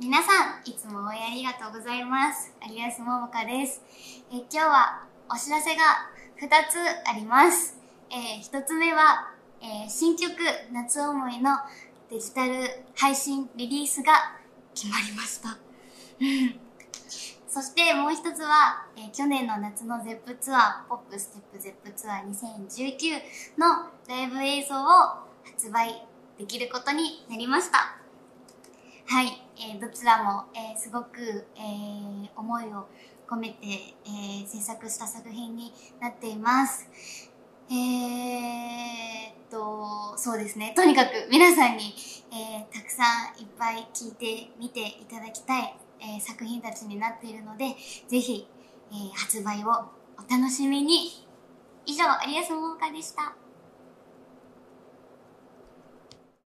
皆さん、いつも応援ありがとうございます。有安桃香です。え今日はお知らせが2つあります。え1つ目は、えー新曲夏思いのデジタル配信リリースが決まりました。そしてもう一つは、えー去年の夏の ZEP ツアー、ポップステップ ZEP ツアー2019のライブ映像を発売できることになりました。はい、えーどちらも、えーすごく、えー思いを込めて、えー制作した作品になっています。えーっと、そうですね。とにかく皆さんに、えーたくさんいっぱい聞いてみていただきたい、えー作品たちになっているので、ぜひ、えー発売をお楽しみに。以上、有安桃香でした。